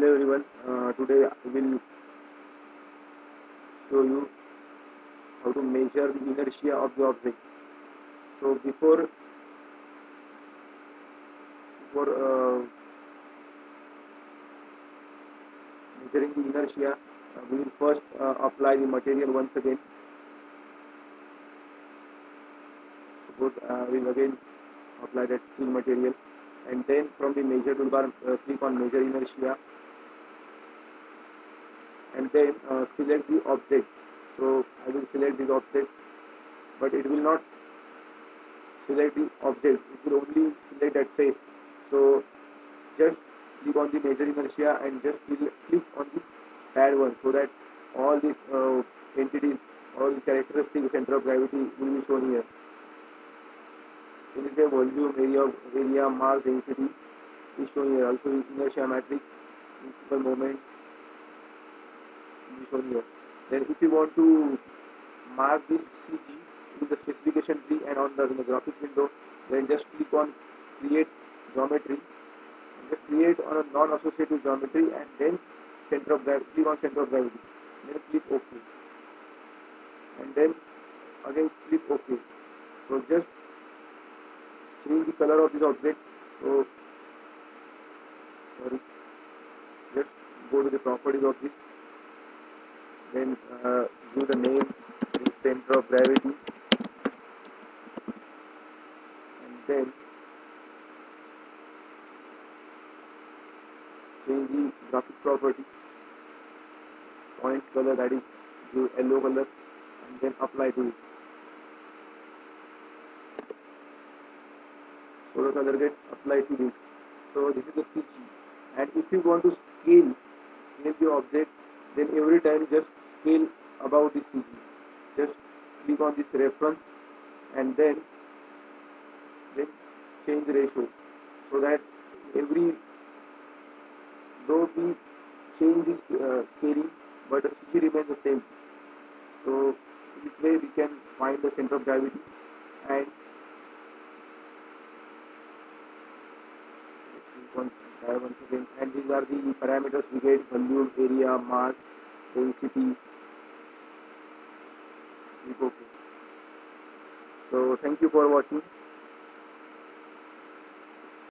Hello everyone, uh, today I will show you how to measure the inertia of the object. So before before uh, measuring the inertia, uh, we will first uh, apply the material once again. Suppose uh, we will again apply that steel material and then from the measure toolbar uh, click on measure inertia and then uh, select the object. So I will select this object but it will not select the object. It will only select that face. So just click on the measure inertia and just click on this pad one so that all these uh, entities all the characteristics center of gravity will be shown here. It is a volume, area, area, mass, density is shown here. Also inertia matrix, principal moments here. Then if you want to mark this CG in the specification tree and on the, in the graphics window, then just click on create geometry. Just create on a non-associative geometry and then center of gravity, click on center of gravity. Then click OK. And then again click OK. So just change the color of this object so sorry just go to the properties of this then uh, give the name the center of gravity. And then change the graphic property. Points color that is give yellow color. And then apply to it. So the color gets applied to this. So this is the CG and if you want to scale scale the object then every time just scale above the CG just click on this reference and then then change the ratio so that every though we change this uh, scaling but the CG remains the same. So this way we can find the center of gravity and once again. And these are the parameters we get volume area mass density okay so thank you for watching